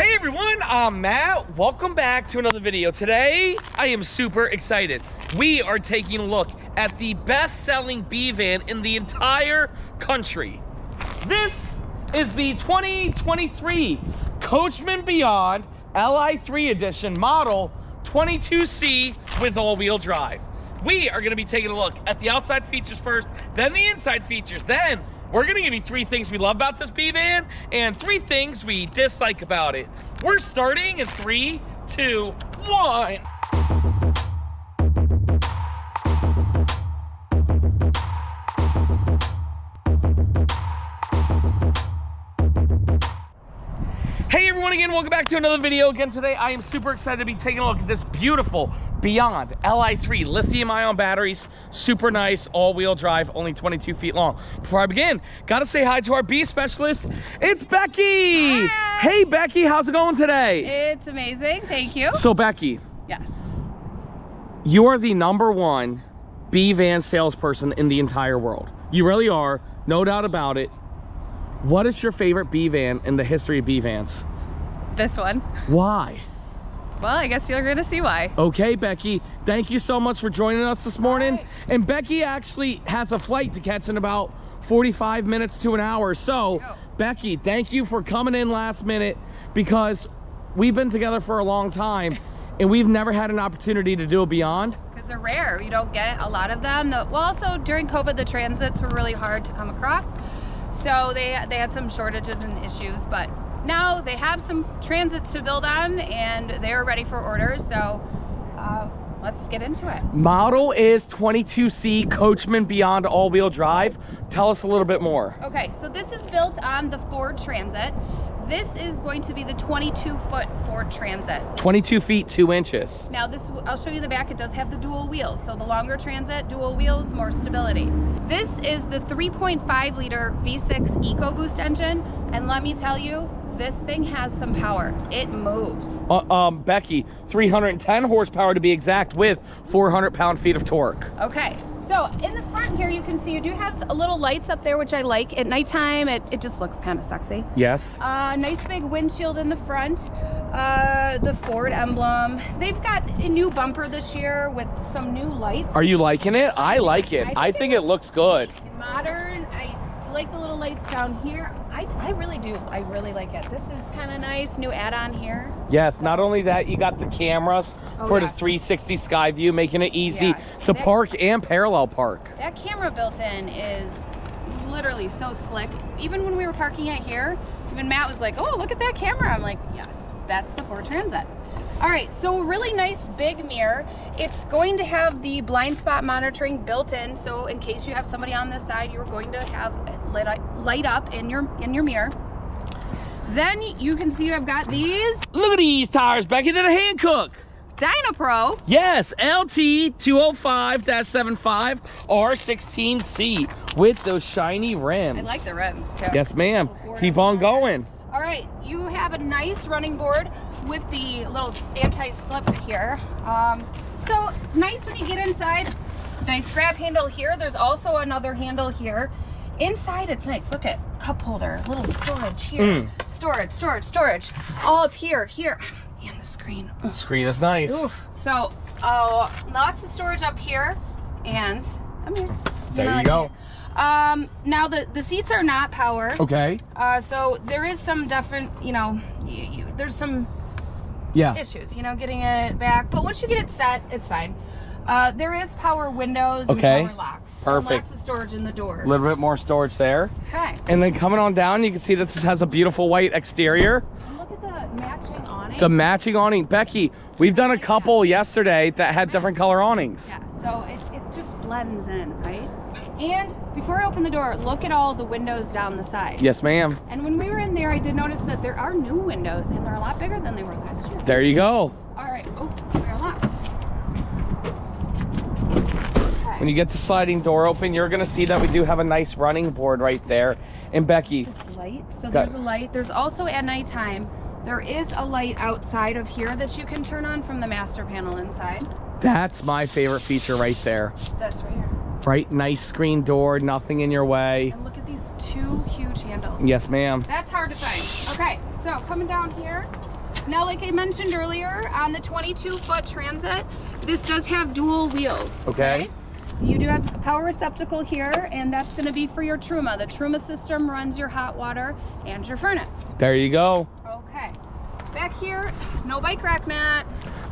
Hey everyone, I'm Matt. Welcome back to another video. Today, I am super excited. We are taking a look at the best-selling B van in the entire country. This is the 2023 Coachmen Beyond Li3 Edition model 22C with all-wheel drive. We are gonna be taking a look at the outside features first, then the inside features, then we're gonna give you three things we love about this B van and three things we dislike about it. We're starting in three, two, one. Again, welcome back to another video. Again today, I am super excited to be taking a look at this beautiful Beyond Li3 lithium ion batteries. Super nice, all-wheel drive, only 22 feet long. Before I begin, gotta say hi to our B specialist. It's Becky. Hi. Hey Becky, how's it going today? It's amazing. Thank you. So Becky, Yes. you are the number one B van salesperson in the entire world. You really are, no doubt about it. What is your favorite B van in the history of B vans? This one. Why? Well, I guess you're going to see why. Okay, Becky, thank you so much for joining us this morning. Hi. And Becky actually has a flight to catch in about 45 minutes to an hour. So, Oh. Becky, thank you for coming in last minute because we've been together for a long time and we've never had an opportunity to do a Beyond. Because they're rare. You don't get a lot of them. The, well, also during COVID, the transits were really hard to come across. So they, they had some shortages and issues. But now they have some transits to build on and they're ready for orders. So uh, let's get into it. Model is 22C Coachmen Beyond all-wheel drive. Tell us a little bit more. Okay, so this is built on the Ford Transit. This is going to be the 22 foot Ford Transit. 22 feet 2 inches. Now this, I'll show you the back. It does have the dual wheels. So the longer transit, dual wheels, more stability. This is the 3.5 liter V6 EcoBoost engine. And let me tell you, this thing has some power. It moves. Uh, um, Becky, 310 horsepower to be exact with 400 pound-feet of torque. Okay, so in the front here, you can see you do have a little lights up there, which I like. At nighttime, it, it just looks kind of sexy. Yes. Uh, nice big windshield in the front. Uh, the Ford emblem. They've got a new bumper this year with some new lights. Are you liking it? I like it. I think it looks good. Modern. I like the little lights down here. I, I really do. I really like it. This is kind of nice. New add-on here. Yes, not only that, you got the cameras Oh, for yes. the 360 sky view, making it easy Yeah. to That- park and parallel park. That camera built in is literally so slick. Even when we were parking it here, even Matt was like, "Oh, look at that camera." I'm like, "Yes, that's the Ford Transit." All right, so a really nice big mirror. It's going to have the blind spot monitoring built in, so in case you have somebody on this side, you're going to have it up, light up in your in your mirror. Then you can see I've got these Look at these tires, Becky, to the Hankook. Dynapro Yes, LT 205-75 R16C with those shiny rims. I like the rims too. Yes, ma'am. Keep on going. All right, you have a nice running board with the little anti-slip here. Um, so nice when you get inside. Nice grab handle here. There's also another handle here. Inside, it's nice. Look at cup holder, little storage here. Mm. Storage, storage, storage. All up here, here, and the screen. Oof. Screen is nice. Oof. So, uh, lots of storage up here, and come here. There know, you go. here. Um, now the the seats are not power. Okay. Uh, so there is some different, you know, you, you, there's some Yeah. issues, you know, getting it back. But once you get it set, it's fine. Uh, there is power windows and Okay. power locks. and Perfect. Lots of storage in the door. A little bit more storage there. Okay. And then coming on down, you can see that this has a beautiful white exterior. And look at the matching awning. The matching awning. Becky, we've done a couple yesterday that had different color awnings. yeah. So it, it just blends in, right? And before I open the door, look at all the windows down the side. Yes, ma'am. And when we were in there, I did notice that there are new windows, and they're a lot bigger than they were last year. There you go. All right. Oh, we're locked. When you get the sliding door open, you're gonna see that we do have a nice running board right there. And Becky, This light. So there's a light. There's also at nighttime, there is a light outside of here that you can turn on from the master panel inside. that's my favorite feature right there. This right here. Right, nice screen door, nothing in your way. And look at these two huge handles. Yes, ma'am. That's hard to find. Okay, so coming down here. Now, like I mentioned earlier, on the 22 foot Transit, this does have dual wheels. Okay. You do have a power receptacle here, and that's gonna be for your Truma. The Truma system runs your hot water and your furnace. There you go. Okay. Back here, no bike rack mat.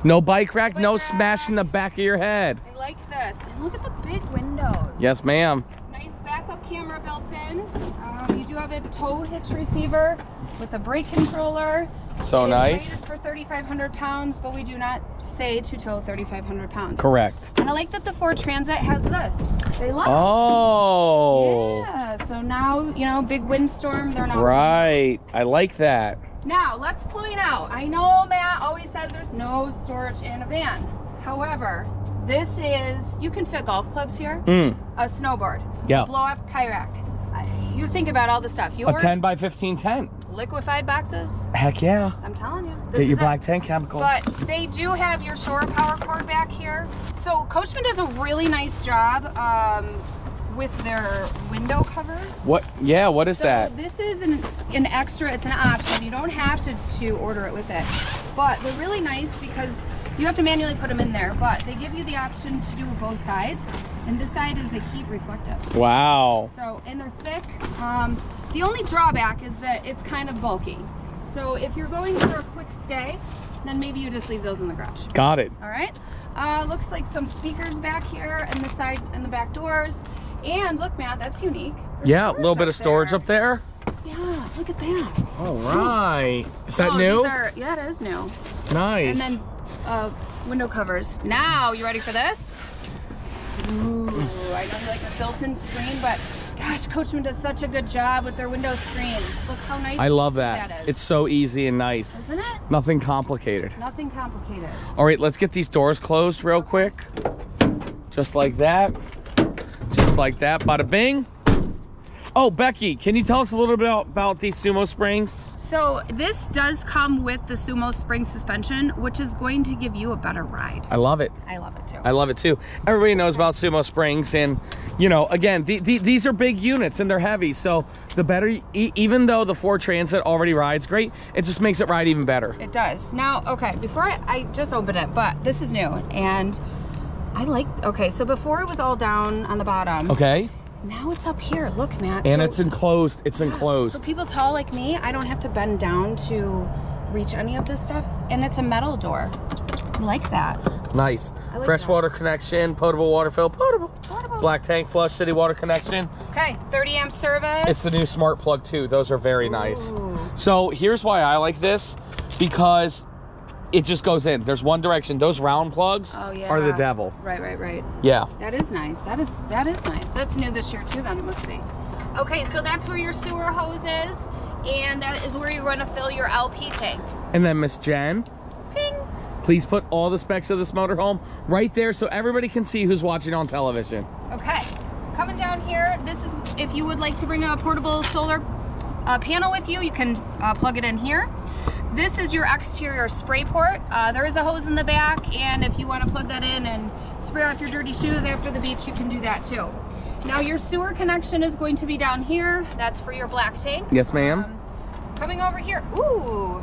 No bike rack, no rack. smashing the back of your head. I like this. And look at the big windows. Yes, ma'am. Nice backup camera built in. Um, you do have a tow hitch receiver with a brake controller. So It nice. rated for 3,500 pounds, but we do not say to tow 3,500 pounds. Correct. And I like that the Ford Transit has this. They lock. Oh. Yeah, so now, you know, big windstorm, they're not. Right. I like that. Now, let's point out, I know Matt always says there's no storage in a van. However, this is, you can fit golf clubs here, Mm. a snowboard, Yeah. blow up kayak. You think about all the stuff. A Your 10 by 15 tent. liquefied boxes, Heck yeah. I'm telling you. Get your black tank chemical. But they do have your shore power cord back here. So Coachmen does a really nice job um, with their window covers. What? Yeah, what is so that? This is an, an extra, it's an option. You don't have to, to order it with it. But they're really nice because you have to manually put them in there, but they give you the option to do both sides. And this side is the heat reflective. Wow. So, and they're thick. Um, the only drawback is that it's kind of bulky. So if you're going for a quick stay, then maybe you just leave those in the garage. Got it. All right. Uh, looks like some speakers back here and the side and the back doors. And look, Matt, that's unique. There's Yeah, a little bit of storage there. up there. Yeah, look at that. All right. Is that Oh, new? are- yeah, it is new. nice. And then uh, window covers. Now, you ready for this? Ooh, I know you like a built-in screen, but gosh, Coachmen does such a good job with their window screens. Look how nice I love that. that. It's so easy and nice. Isn't it? Nothing complicated. Nothing complicated. All right, let's get these doors closed real quick. Just like that. Just like that. Bada bing. Oh, Becky, can you tell us a little bit about, about these sumo springs? So this does come with the Sumo spring suspension, which is going to give you a better ride. I love it. I love it too. I love it too. Everybody knows about sumo springs, and you know, again, the, the, these are big units and they're heavy. So the better, e- even though the Ford Transit already rides great, it just makes it ride even better. It does. Now, okay, before I, I just opened it, but this is new and I like, okay, so before it was all down on the bottom. Okay, Now it's up here. Look, Matt. and So- it's enclosed. It's enclosed. So people tall like me, I don't have to bend down to reach any of this stuff. And it's a metal door. I like that. Nice. Like Freshwater connection, potable water fill, potable. Potable. Black tank flush, city water connection. Okay, 30 amp service. It's the new smart plug too. Those are very nice. So here's why I like this, because it just goes in. There's one direction. Those round plugs Oh yeah. are the devil. Right, right, right. Yeah. That is nice. That is that is nice. That's new this year too. Then it must be. Okay, so that's where your sewer hose is, and that is where you're going to fill your LP tank. And then Miss Jen, Ping. please put all the specs of this motorhome right there so everybody can see who's watching on television. Okay, coming down here. This is if you would like to bring a portable solar uh, panel with you, you can uh, plug it in here. This is your exterior spray port. Uh, there is a hose in the back, and if you want to plug that in and spray off your dirty shoes after the beach, you can do that too. Now your sewer connection is going to be down here. That's for your black tank. Yes, ma'am. Um, coming over here. Ooh.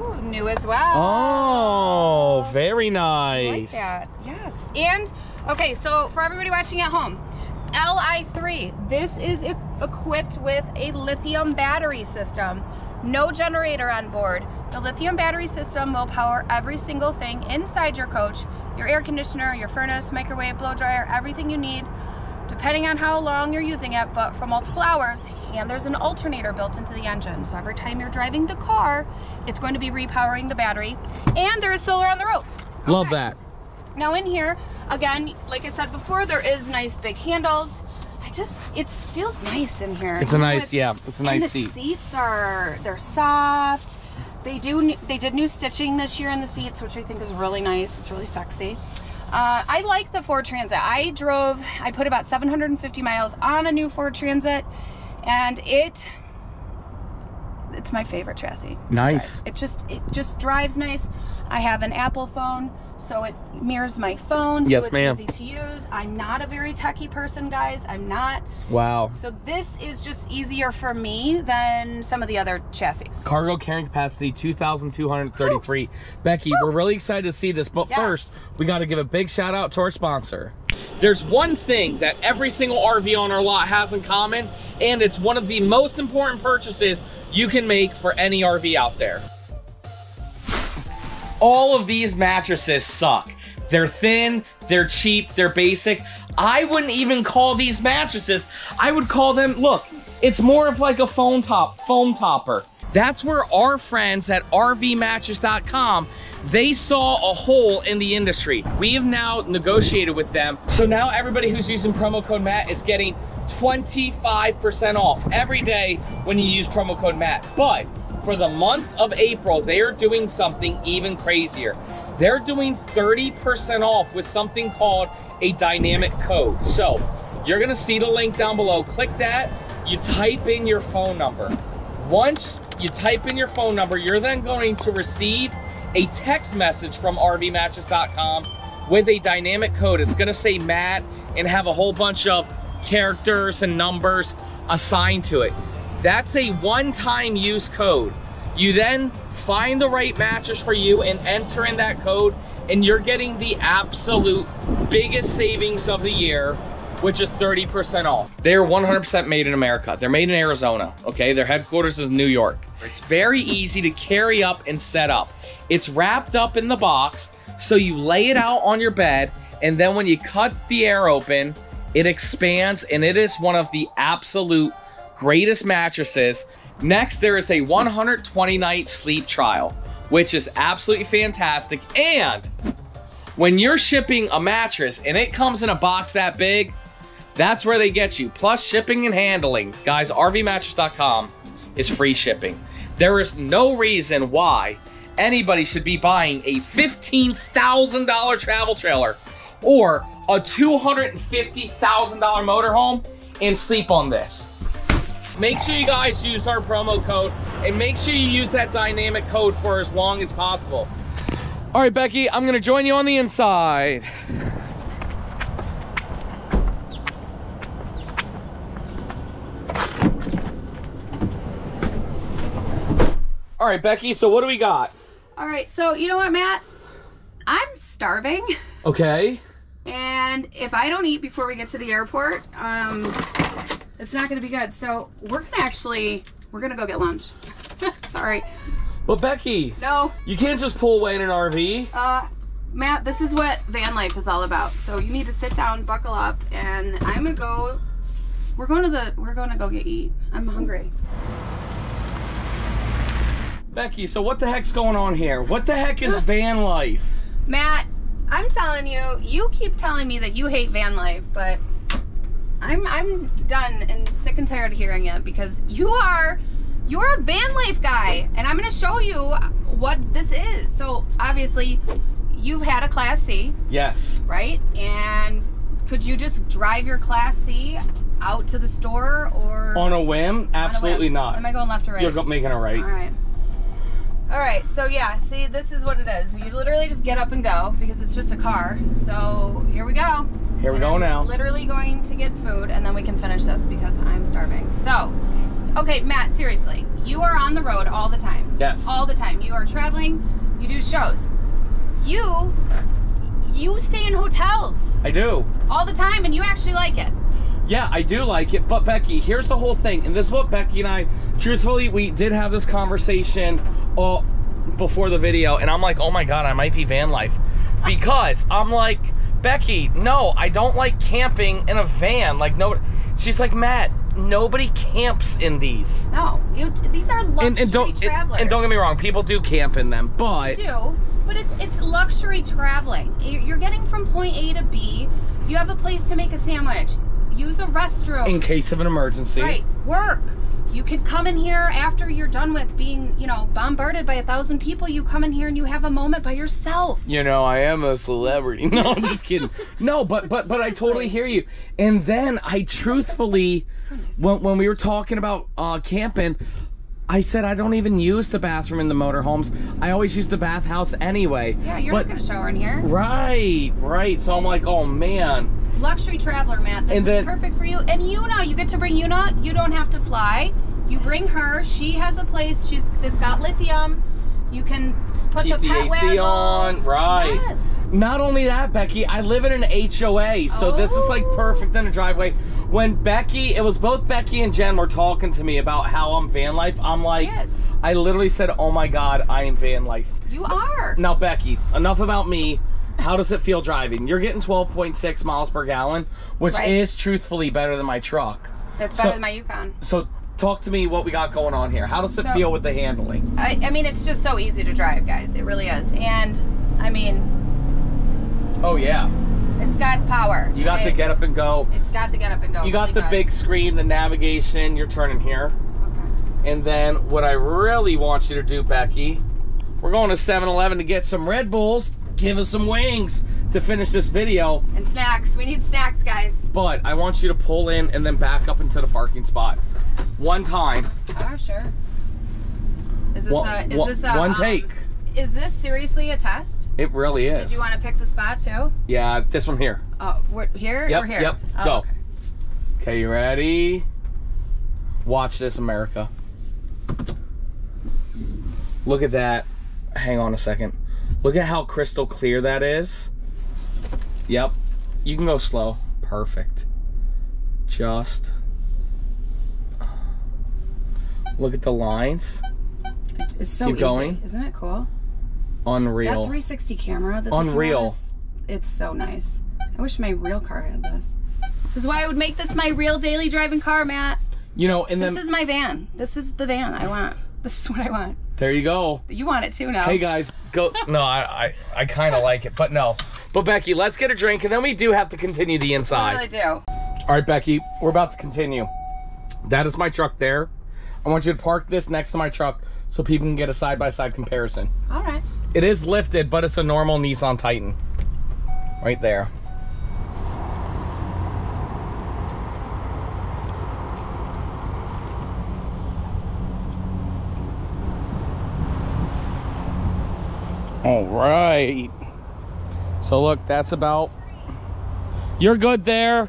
Ooh, new as well. Oh, very I like nice. that. Yes. And okay, so for everybody watching at home, Li3. This is equipped with a lithium battery system. No generator on board. The lithium battery system will power every single thing inside your coach. Your air conditioner, your furnace, microwave, blow dryer, everything you need, depending on how long you're using it, but for multiple hours. And there's an alternator built into the engine. So every time you're driving the car, it's going to be repowering the battery. And there is solar on the roof. Love Okay. that. Now in here, again, like I said before, there is nice big handles. Just, it feels nice in here. It's a nice- yeah, it's a nice the seat. seats are, they're soft. They do, they did new stitching this year in the seats, which I think is really nice. It's really sexy. Uh, I like the Ford Transit. I drove, I put about 750 miles on a new Ford Transit, and it, it's my favorite chassis. Nice. It just, it just drives nice. I have an Apple phone, so it mirrors my phone. Yes, so it's ma'am. easy to use. I'm not a very techie person, guys. I'm not. Wow. So this is just easier for me than some of the other chassis. Cargo carrying capacity 2,233. Becky, we're really excited to see this, but Yes. first, we got to give a big shout out to our sponsor. There's one thing that every single RV on our lot has in common, and it's one of the most important purchases you can make for any RV out there. All of these mattresses suck. They're thin, they're cheap, they're basic. I wouldn't even call these mattresses. I would call them, look, it's more of like a foam top, foam topper. That's where our friends at RVmattress.com, they saw a hole in the industry. We have now negotiated with them. So now everybody who's using promo code Matt is getting 25% off every day when you use promo code Matt. But for the month of April, they are doing something even crazier. They're doing 30% off with something called a dynamic code. So you're gonna see the link down below. Click that, you type in your phone number. Once you type in your phone number, you're then going to receive a text message from RVmattress.com with a dynamic code. It's gonna say Matt and have a whole bunch of characters and numbers assigned to it. That's a one-time use code. You then find the right mattress for you and enter in that code and you're getting the absolute biggest savings of the year which is 30% off. They're 100% made in America. They're made in Arizona, okay? Their headquarters is in New York. It's very easy to carry up and set up. It's wrapped up in the box, so you lay it out on your bed, and then when you cut the air open, it expands, and it is one of the absolute greatest mattresses. Next, there is a 120 night sleep trial, which is absolutely fantastic. And when you're shipping a mattress and it comes in a box that big, that's where they get you. Plus shipping and handling. Guys, RVmattress.com is free shipping. There is no reason why anybody should be buying a $15,000 travel trailer or a $250,000 motorhome and sleep on this. Make sure you guys use our promo code and make sure you use that dynamic code for as long as possible. All right, Becky, I'm gonna join you on the inside. All right, Becky, so what do we got? All right, so you know what, Matt? I'm starving, Okay. and if I don't eat before we get to the airport, um, it's not gonna be good. So we're gonna actually, we're gonna go get lunch. Sorry, But Becky, no, you can't just pull away in an RV. uh, Matt, this is what van life is all about. So you need to sit down, buckle up, and I'm gonna go. We're going to the. We're going to go get eat. I'm hungry. Becky, so what the heck's going on here? What the heck is van life? Matt, I'm telling you, you keep telling me that you hate van life, but I'm I'm done and sick and tired of hearing it because you are you're a van life guy, and I'm gonna show you what this is. So obviously, you've had a Class C, Yes. right? And could you just drive your Class C out to the store or On a whim? on a Absolutely whim? not. Am I going left or right? You're making a right. All right. All right, so yeah, see, this is what it is. You literally just get up and go because it's just a car. So here we go. Here we go I'm now. Literally going to get food and then we can finish this because I'm starving. So, okay, Matt, seriously, you are on the road all the time. Yes. All the time. You are traveling, you do shows. You, you stay in hotels I do. all the time and you actually like it. Yeah, I do like it. But Becky, here's the whole thing. And this is what Becky and I, truthfully, we did have this conversation all before the video. And I'm like, oh my God, I might be van life. Because I'm like, Becky, no, I don't like camping in a van. Like, no, she's like, Matt, nobody camps in these. No, you, these are luxury And, and don't travelers. and don't get me wrong, people do camp in them, but do, but it's it's luxury traveling. You- You're getting from point A to B. You have a place to make a sandwich. Use the restroom. in case of an emergency, right. Work. You could come in here after you're done with being, you know, bombarded by a thousand people. You come in here and you have a moment by yourself. you know, I am a celebrity. No, I'm just kidding. No, but but but I totally hear you. And then I truthfully, when when we were talking about uh, camping, I said I don't even use the bathroom in the motorhomes. I always use the bathhouse anyway. Yeah, you're but, not gonna shower in here. Right, right. So I'm like, oh man. Luxury traveler, Matt. This And is then- perfect for you. And Yuna, you get to bring Yuna. You don't have to fly. You bring her. She has a place. She's this got lithium. You can put Keep the the AC waggle. on, right. Yes. Not only that, Becky, I live in an HOA, so this is like Oh. perfect in a driveway. When Becky, it was both Becky and Jen were talking to me about how I'm van life. I'm like, Yes. I literally said, oh my God, I am van life. You are. Now, Becky, enough about me. How does it feel driving? You're getting 12.6 miles per gallon, which Right. is truthfully better than my truck. That's better So- than my Yukon. So, talk to me what we got going on here. How does it So- feel with the handling? I, I mean, it's just so easy to drive, guys. It really is. And I mean, Oh, yeah. it's got power. You got right? the get up and go. It's got the get up and go. You got Really the does. big screen, the navigation. You're turning here. Okay. And then what I really want you to do, Becky, we're going to 7-Eleven to get some Red Bulls. Give us some wings to finish this video. And snacks. We need snacks, guys. But I want you to pull in and then back up into the parking spot. One time. Oh, sure. Is this One, a? Is one- this a? one um, take. Is this seriously a test? It really is. Did you want to pick the spot too? Yeah, this one here. Oh, we're here Yep, or here? yep, Oh, go. okay. Okay, you ready? Watch this, America. Look at that. Hang on a second. Look at how crystal clear that is. Yep. You can go slow. Perfect. Just. Look at the lines. It's so Keep easy. going. Isn't it cool? Unreal. That 360 camera. That they came out Unreal. with, It's so nice. I wish my real car had this. This is why I would make this my real daily driving car, Matt. You know, and then This is my van. This is the van I want. This is what I want. there you go. You want it too now. Hey guys, go. No, I I, I kind of like it, but no. But Becky, let's get a drink, and then we do have to continue the I inside. really do. All right, Becky, we're about to continue. That is my truck there. I want you to park this next to my truck so people can get a side by side comparison. All right. It is lifted, but it's a normal Nissan Titan. Right there. All right. So look, that's about. You're good there.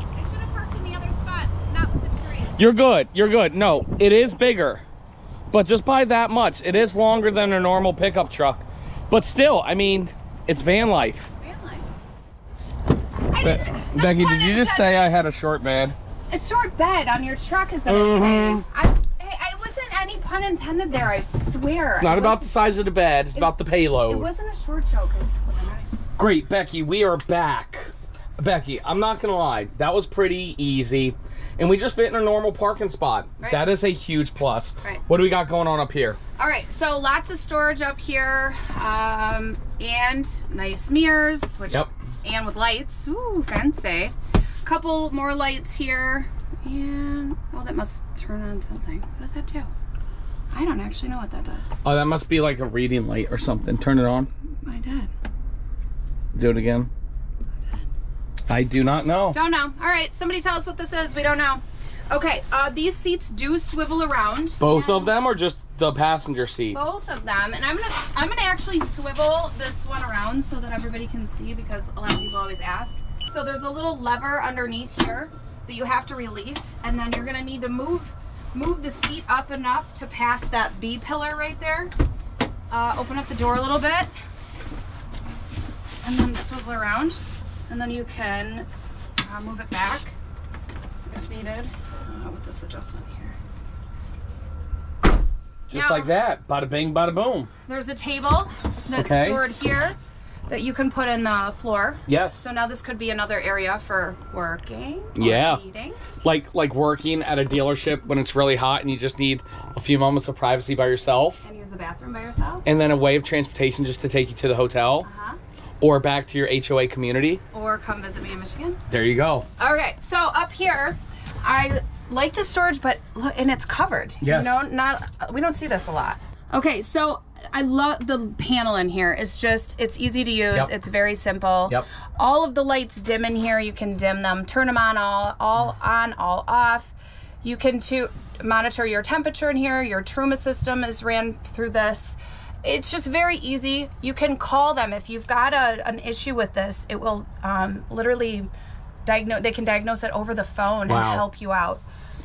I should have parked in the other spot, not with the tree. You're good. You're good. No, it is bigger. But just by that much. It is longer than a normal pickup truck. But still, I mean, it's van life. Van life. Be- Becky, did you just say I had a short bed? A short bed on your truck is what I'm Mhm. saying. I, I wasn't any pun intended there. I swear. It's not about the size of the bed, it's about the payload. It wasn't a short joke. I swear. Great, Becky, we are back. Becky, I'm not gonna lie, that was pretty easy. And we just fit in a normal parking spot. Right. That is a huge plus. Right. What do we got going on up here? All right, so lots of storage up here, um, and nice mirrors, which Yep. and with lights. Ooh, fancy. Couple more lights here, and oh, that must turn on something. What does that do? I don't actually know what that does. Oh, that must be like a reading light or something. Turn it on. I did. Do it again. I do not know. Don't know. All right, somebody tell us what this is. We don't know. Okay, uh, these seats do swivel around. Both of them or just the passenger seat? both of them and i'm gonna i'm gonna actually swivel this one around so that everybody can see because a lot of people always ask so there's a little lever underneath here that you have to release and then you're gonna need to move move the seat up enough to pass that b pillar right there uh, open up the door a little bit and then swivel around and then you can uh, move it back if needed uh, with this adjustment here Just Now- like that. Bada bing, bada boom. There's a table that's Okay. stored here that you can put in the floor. Yes. So now this could be another area for working. or Yeah. Eating. like like working at a dealership when it's really hot and you just need a few moments of privacy by yourself And use the bathroom by yourself. and then a way of transportation just to take you to the hotel Uh-huh. Or back to your HOA community. Or come visit me in Michigan. There you go. Okay, so up here, I like the storage, but look, and it's covered. Yes. You know, not we don't see this a lot. Okay, so I love the panel in here. It's just it's easy to use. Yep. It's very simple. Yep. All of the lights dim in here. You can dim them, turn them on all all on all off. You can to monitor your temperature in here. Your Truma system is ran through this. It's just very easy. You can call them if you've got a, an issue with this. It will um, literally diagnose. They can diagnose it over the phone Wow. and help you out.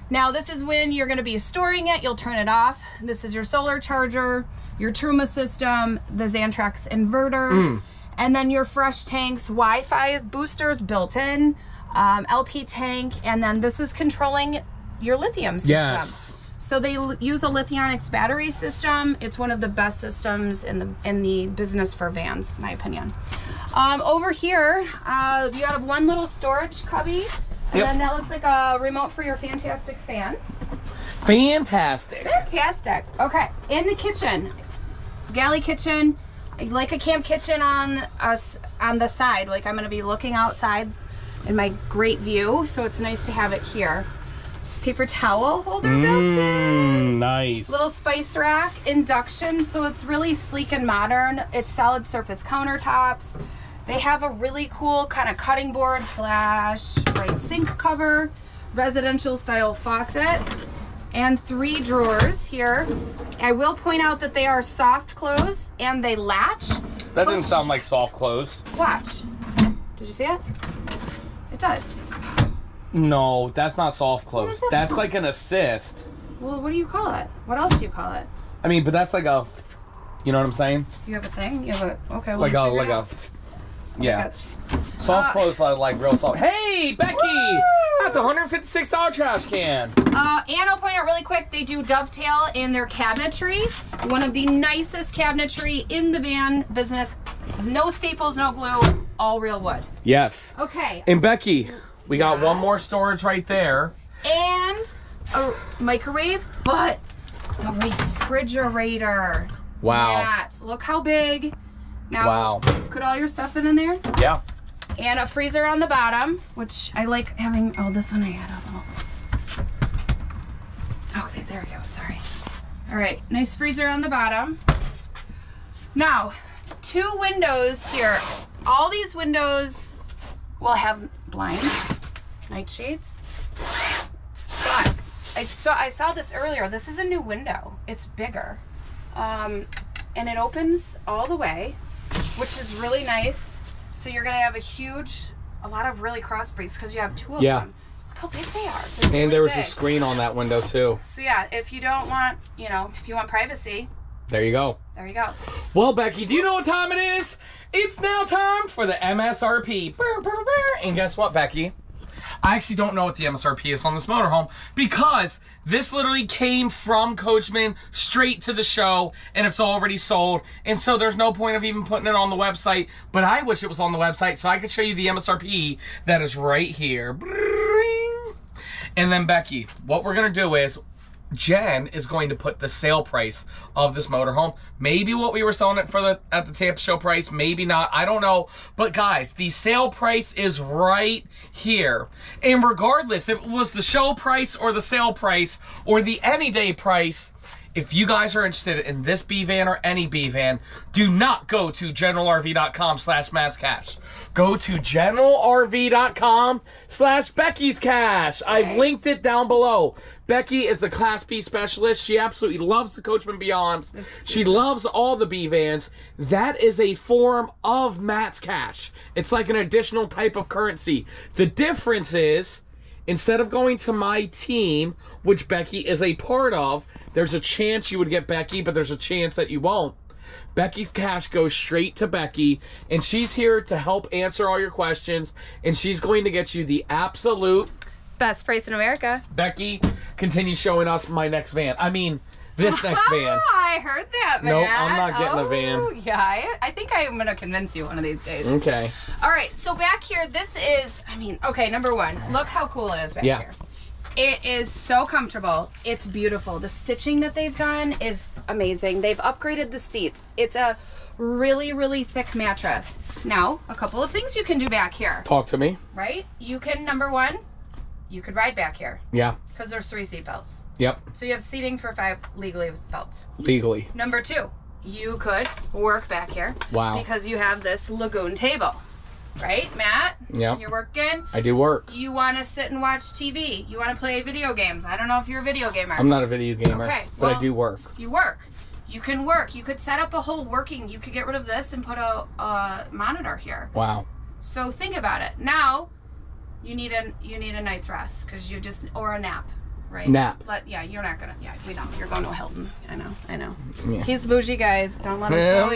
Now this is when you're going to be storing it. You'll turn it off. This is your solar charger, your Truma system, the Xantrex inverter, Mm. and then your fresh tanks, Wi-Fi boosters built in, um, LP tank, and then this is controlling your lithium system. Yes. So they use a Lithionics battery system. It's one of the best systems in the in the business for vans, in my opinion. Um, over here, uh, you have one little storage cubby, and Yep. then that looks like a remote for your fantastic fan. Fantastic. Fantastic. Okay, in the kitchen, galley kitchen, like a camp kitchen on us on the side. Like I'm gonna be looking outside in my great view, so it's nice to have it here. Paper towel holder built in. Mm, nice. Little spice rack, induction, so it's really sleek and modern. It's solid surface countertops. They have a really cool kind of cutting board slash right sink cover, residential style faucet, and three drawers here. I will point out that they are soft close and they latch. That didn't sound like soft close. Watch. Did you see it? It does. No, that's not soft close. it? That's like an assist. Well, what do you call it? What else do you call it? I mean, but that's like a, you know what I'm saying? You have a thing? You have a okay. Well, Like a, like a, yeah. Soft Uh, close, like, like real soft. Hey, Becky! Woo! That's a $156 trash can. Uh, and I'll point out really quick, they do dovetail in their cabinetry. One of the nicest cabinetry in the van business. No staples, no glue, all real wood. Yes. Okay, And Becky, we got one more storage right there. and a microwave, but the refrigerator. Wow. That, look how big. Now, Wow. put all your stuff in, in there. Yeah. And a freezer on the bottom, which I like having. Oh, this one I had a little. Okay, there we go. Sorry. All right, nice freezer on the bottom. Now, two windows here. All these windows will have blinds, night shades. But I saw I saw this earlier. This is a new window. It's bigger, um, and it opens all the way, which is really nice. So you're gonna have a huge, a lot of really cross breeds because you have two of Yeah. them. Look how big they are. They're really And there was a screen on that window too. So yeah, if you don't want, you know, if you want privacy, There you go. there you go. Well, Becky, do you know what time it is? It's now time for the MSRP. And guess what, Becky? I actually don't know what the MSRP is on this motorhome because this literally came from Coachmen straight to the show and it's already sold. And so there's no point of even putting it on the website. But I wish it was on the website so I could show you the MSRP that is right here. And then, Becky, what we're going to do is Jen is going to put the sale price of this motorhome. Maybe what we were selling it for the at the Tampa show price, maybe not. I don't know. But guys, the sale price is right here. And regardless if it was the show price or the sale price or the any day price, if you guys are interested in this B van or any B van, do not go to generalrv.com slash Matt's Cash. Go to generalrv.com slash Becky's Cash. I've linked it down below. Becky is a Class B specialist. She absolutely loves the Coachmen Beyonds. She loves all the B vans. That is a form of Matt's Cash. It's like an additional type of currency. The difference is instead of going to my team, which Becky is a part of, there's a chance you would get Becky, but there's a chance that you won't. Becky's cash goes straight to Becky, and she's here to help answer all your questions, and she's going to get you the absolute. Best price in America. Becky, continue showing us my next van. I mean, this next van. I heard that, man. Nope, I'm not getting a oh, van. Oh, Yeah, I, I think I'm gonna convince you one of these days. Okay. All right, so back here, this is, I mean, okay, number one, look how cool it is back Yeah. here. It is so comfortable. It's beautiful. The stitching that they've done is amazing. They've upgraded the seats. It's a really, really thick mattress. Now, a couple of things you can do back here, Talk to me. right? You can, number one, you could ride back here Yeah. because there's three seat belts. Yep. So you have seating for five legally belts. Legally. Number two, you could work back here Wow. because you have this Lagun table. Right, Matt? Yeah. You're working. I do work. You want to sit and watch TV. You want to play video games. I don't know if you're a video gamer. I'm not a video gamer, Okay, but I do work. You work. You can work. You could set up a whole working. You could get rid of this and put a, a monitor here. Wow. So think about it. Now, you need a you need a night's rest because you just or a nap, right? Nap. Let, yeah, you're not gonna. Yeah, we know you're going to Hilton. I know. I know. Yeah. He's bougie, guys. Don't let him Yeah.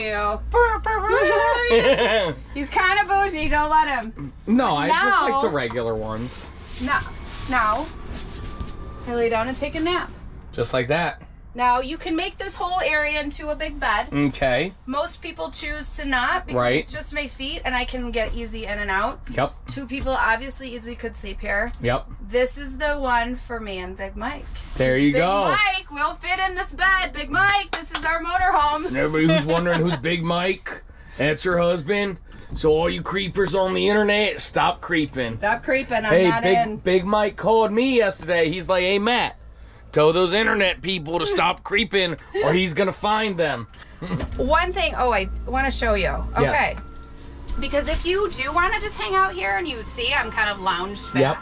you. He's kind of bougie. Don't let him. no, I just like the regular ones. No, now, I lay down and take a nap. Just like that. Now you can make this whole area into a big bed. Okay. Most people choose to not because Right. it's just my feet and I can get easy in and out. Yep. Two people obviously easily could sleep here. Yep. This is the one for me and Big Mike. There you Big go. Big Mike will fit in this bed. Big Mike, this is our motorhome. And everybody who's wondering who's Big Mike, that's her husband. So all you creepers on the internet, stop creeping. Stop creeping. I'm hey, not Big in. Big Mike called me yesterday. He's like, "Hey Matt, tell those internet people to stop creeping, or he's gonna find them." One thing, oh, I want to show you. Yes. Okay. Because if you do want to just hang out here and you see I'm kind of lounged back,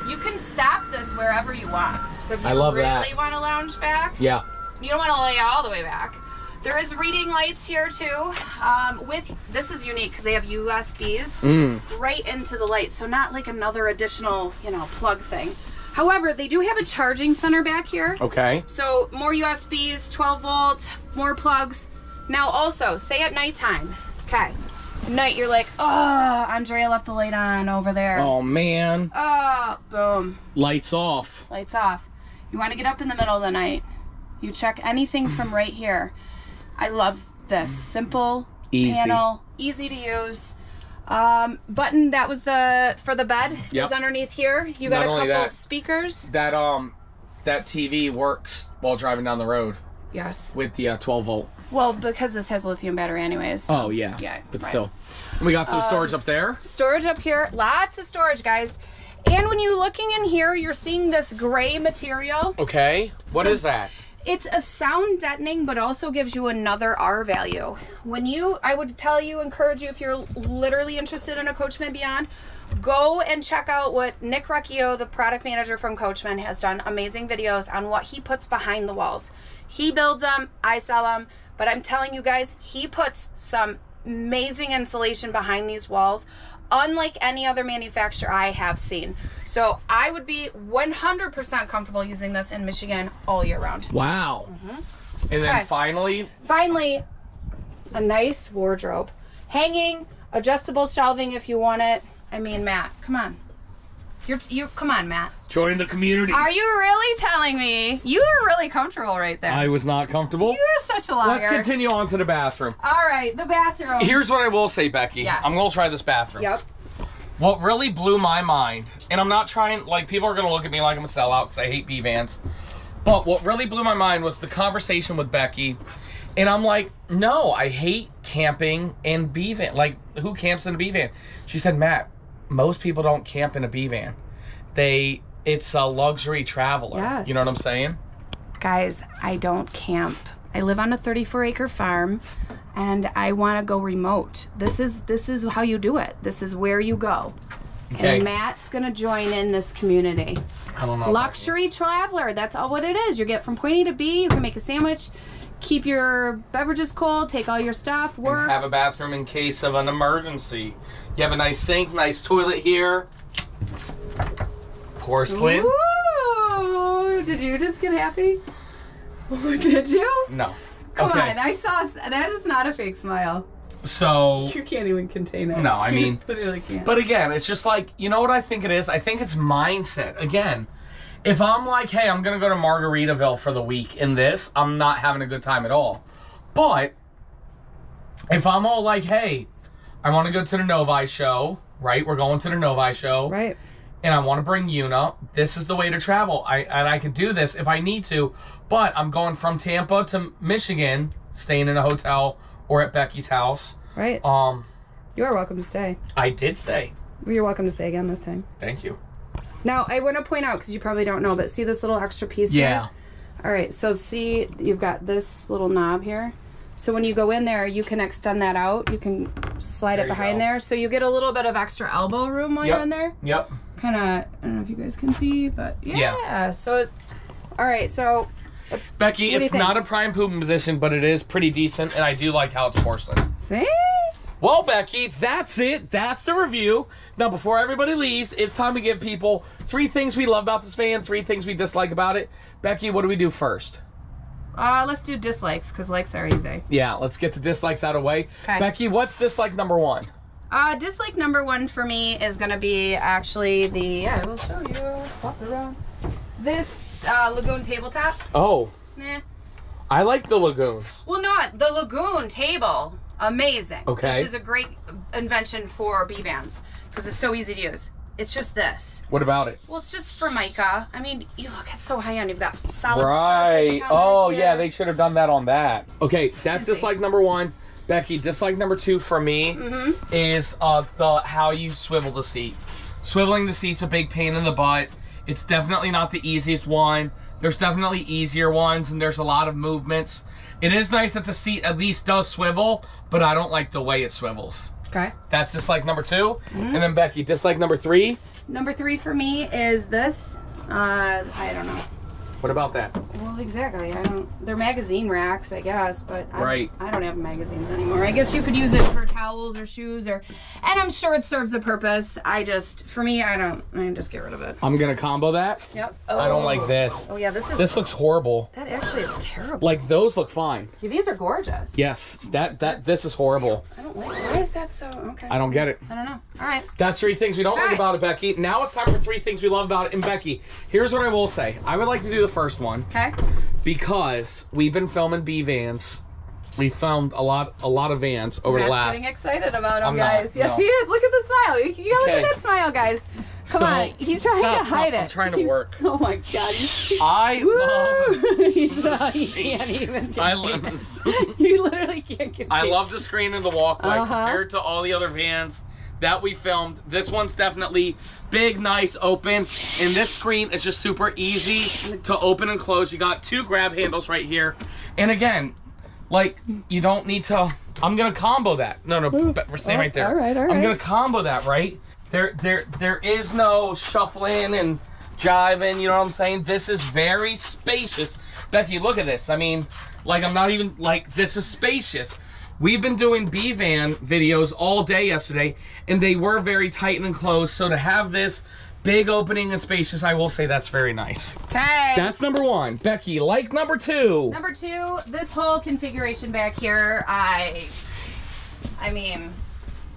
Yep. you can stop this wherever you want. So if you I love really that. want to lounge back, Yeah. you don't want to lay all the way back. There is reading lights here too. Um, with this is unique because they have USBs Mm. right into the light, so not like another additional, you know, plug thing. However, they do have a charging center back here. Okay. So more USBs, 12 volts, more plugs. Now also, say at nighttime. Okay. At night you're like, oh, Andrea left the light on over there. Oh man, Oh, boom. lights off. Lights off. You want to get up in the middle of the night. You check anything from right here. I love this. Simple Easy. panel, easy to use. Um, button that was the for the bed Yep. is underneath here. You got Not a couple that- speakers. That um, that TV works while driving down the road Yes. with the uh, 12 volt. Well, because this has lithium battery anyways. so- Oh yeah. Yeah, But right. still, we got some storage up there. storage up here lots of storage guys and when you're looking in here you're seeing this gray material Okay. What So- is that? It's a sound deadening but also gives you another r value. When you i would tell you encourage you if you're literally interested in a coachmen beyond go and check out what nick recchio the product manager from coachmen has done amazing videos on what he puts behind the walls. He builds them i sell them but i'm telling you guys he puts some amazing insulation behind these walls unlike any other manufacturer I have seen. So I would be 100% comfortable using this in Michigan all year round. Wow. Mm-hmm. And then Okay. finally, Finally, a nice wardrobe. Hanging, adjustable shelving if you want it. I mean, Matt, come on. You're t- you come on, Matt. Join the community. Are you really telling me you were really comfortable right there? I was not comfortable. You're such a liar. Let's continue on to the bathroom. All right, the bathroom. Here's what I will say, Becky. Yes. I'm gonna try this bathroom. Yep. What really blew my mind, and I'm not trying, like, people are gonna look at me like I'm a sellout because I hate B vans. But what really blew my mind was the conversation with Becky. And I'm like, no, I hate camping in B van. Like, who camps in a B van? She said, Matt, most people don't camp in a B van. They, it's a luxury traveler. Yes. You know what I'm saying? Guys, I don't camp. I live on a 34 acre farm and I want to go remote. This is this is how you do it. This is where you go. Okay. And Matt's going to join in this community. I don't know. Luxury traveler. That's all what it is. You get from point A to B, you can make a sandwich, keep your beverages cold, take all your stuff, work. have a bathroom in case of an emergency. You have a nice sink, nice toilet here. Porcelain? Ooh, did you just get happy? Did you? No. Come okay. on, I saw that is not a fake smile. So, You can't even contain it. No, I You mean- literally can't. but again, it's just like, you know what I think it is? I think it's mindset. Again, if I'm like, hey, I'm going to go to Margaritaville for the week in this, I'm not having a good time at all. But if I'm all like, hey, I want to go to the Novi show, right? We're going to the Novi show. right. And I want to bring Yuna, this is the way to travel. I and I could do this if I need to, but I'm going from Tampa to Michigan, staying in a hotel or at Becky's house. Right. Um, You are welcome to stay. I did stay. You're welcome to stay again this time. Thank you. Now, I want to point out because you probably don't know, but see this little extra piece Yeah. here? Yeah. All right, so see, you've got this little knob here. So when you go in there, you can extend that out. You can slide There it behind there. So you get a little bit of extra elbow room while you're in there. Yep. Kind of, I don't know if you guys can see, but yeah. Yeah. So, it, all right. So Becky, What do you it's not a prime pooping position, but it is pretty decent, and I do like how it's porcelain. see? Well, Becky, that's it. That's the review. Now, before everybody leaves, it's time to give people three things we love about this van, three things we dislike about it. Becky, what do we do first? Uh, let's do dislikes because likes are easy. Yeah, let's get the dislikes out of the way. 'Kay. Becky, what's dislike number one? Uh, dislike number one for me is gonna be actually the. Yeah, I will show you. Swap it around. This uh, Lagun tabletop. Oh, Nah. I like the Lagun. Well, not the Lagun table. Amazing. Okay. This is a great invention for B bands because it's so easy to use. It's just this. What about it? Well, it's just Formica. I mean, you look, it's so high end. You've got solid. Right. Oh, here. yeah, they should have done that on that. Okay, that's Juicy. dislike number one. Becky, dislike number two for me Mm-hmm. is uh, the how you swivel the seat. Swiveling the seat's a big pain in the butt. It's definitely not the easiest one. There's definitely easier ones, and there's a lot of movements. It is nice that the seat at least does swivel, but I don't like the way it swivels. Okay. That's dislike number 2 Mm-hmm. And then Becky, dislike number three. Number three for me is this. Uh, I don't know. What about that? Well, exactly. I don't. They're magazine racks, I guess, but I, Right. I don't have magazines anymore. I guess you could use it for towels or shoes, or, and I'm sure it serves a purpose. I just, for me, I don't. I just get rid of it. I'm gonna combo that. Yep. I don't like oh. this. Oh yeah, this is. This looks horrible. that actually is terrible. Like those look fine. Yeah, these are gorgeous. Yes, that that this is horrible. I don't like. Why is that so? Okay. I don't get it. I don't know. All right. That's three things we don't like Alright. about it, Becky. Now it's time for three things we love about it. And Becky, here's what I will say. I would like to do the first one Okay. because we've been filming B vans. We filmed a lot a lot of vans over Matt's the last. getting excited about him, I'm not, guys. yes, no. he is. Look at the smile. You, gotta Okay. look at that smile, guys. Come So- on. He's trying Stop, to stop. hide I'm trying to He's- work. Oh my god. I love. He's, uh, he can't even. I love. You literally can't get. I love the screen in the walkway Uh-huh. compared to all the other vans that we filmed. This one's definitely big, nice, open, and this screen is just super easy to open and close. You got two grab handles right here, and again, like you don't need to. I'm gonna combo that. No, no, hmm. but we're staying Oh, right there. all right, all I'm gonna combo that right. There, there, there is no shuffling and jiving. You know what I'm saying? This is very spacious. Becky, look at this. I mean, like I'm not even like this is spacious. We've been doing B van videos all day yesterday, and they were very tight and enclosed. So to have this big opening and spacious, I will say that's very nice. Okay. That's number one. Becky, like number two. Number two, this whole configuration back here, I, I mean,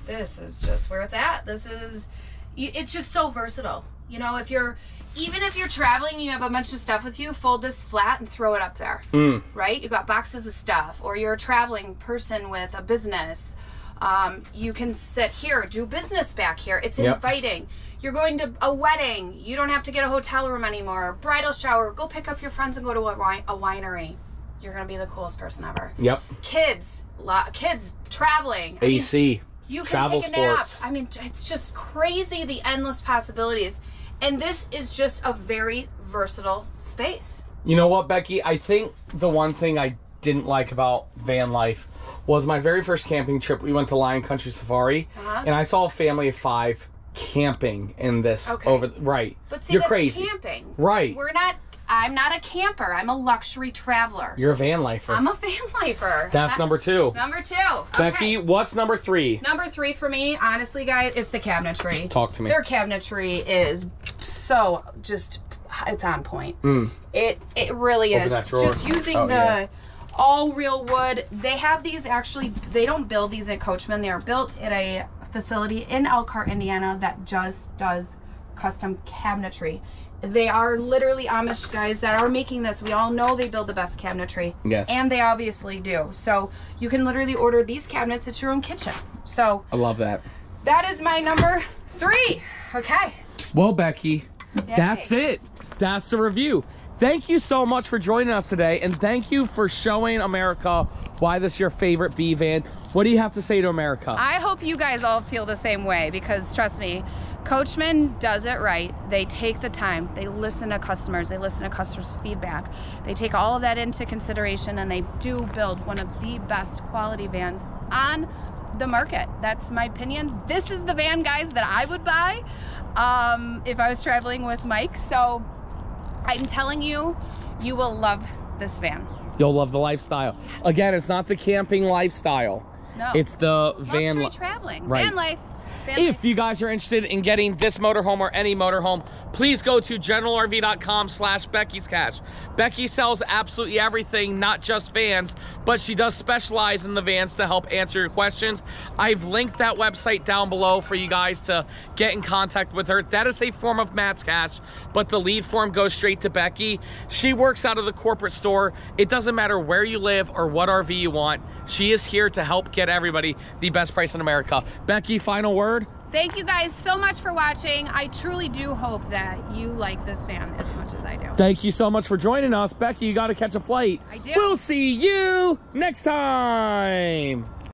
this is just where it's at. This is, it's just so versatile. You know, if you're, even if you're traveling, and you have a bunch of stuff with you, fold this flat and throw it up there. Mm. Right? You got boxes of stuff, or you're a traveling person with a business. Um, you can sit here, do business back here. It's Yep. inviting. You're going to a wedding. You don't have to get a hotel room anymore. Bridal shower. Go pick up your friends and go to a, wine, a winery. You're gonna be the coolest person ever. Yep. Kids, lo- kids traveling. I mean, AC. you can travel take a nap. sports. I mean, it's just crazy the endless possibilities. And this is just a very versatile space. You know what, Becky? I think the one thing I didn't like about van life was my very first camping trip. We went to Lion Country Safari, Uh-huh. and I saw a family of five camping in this Okay. over. Right, But see, you're that's crazy. camping. Right, We're not. I'm not a camper. I'm a luxury traveler. you're a van lifer. I'm a van lifer. That's I- number two. Number two. Becky, what's number three? Number three for me, honestly, guys, it's the cabinetry. Talk to me. Their cabinetry is so just it's on point. Mm. It it really Open is. Just using Oh, the yeah. all real wood. They have these actually. They don't build these at Coachmen. They are built at a facility in Elkhart, Indiana, that just does custom cabinetry. They are literally Amish guys that are making this. We all know they build the best cabinetry. Yes. And they obviously do. So you can literally order these cabinets at your own kitchen. So I love that. that is my number three. Okay. Well, Becky, that's it. That's the review. Thank you so much for joining us today, and thank you for showing America why this is your favorite B van. What do you have to say to America? I hope you guys all feel the same way because trust me, Coachmen does it right. They take the time, they listen to customers, they listen to customers' feedback. They take all of that into consideration and they do build one of the best quality vans on the market. That's my opinion. This is the van, guys, that I would buy um, if I was traveling with Mike. So I'm telling you, you will love this van. You'll love the lifestyle. Again, it's not the camping lifestyle. No. It's the van. Luxury li- traveling. Right. Van life. If you guys are interested in getting this motorhome or any motorhome, please go to generalrv.com slash Becky's Cash. Becky sells absolutely everything, not just vans, but she does specialize in the vans to help answer your questions. I've linked that website down below for you guys to get in contact with her. That is a form of Matt's Cash, but the lead form goes straight to Becky. She works out of the corporate store. It doesn't matter where you live or what RV you want. She is here to help get everybody the best price in America. Becky, final word? Thank you guys so much for watching. I truly do hope that you like this van as much as I do. Thank you so much for joining us. Becky, you got to catch a flight. I do. We'll see you next time.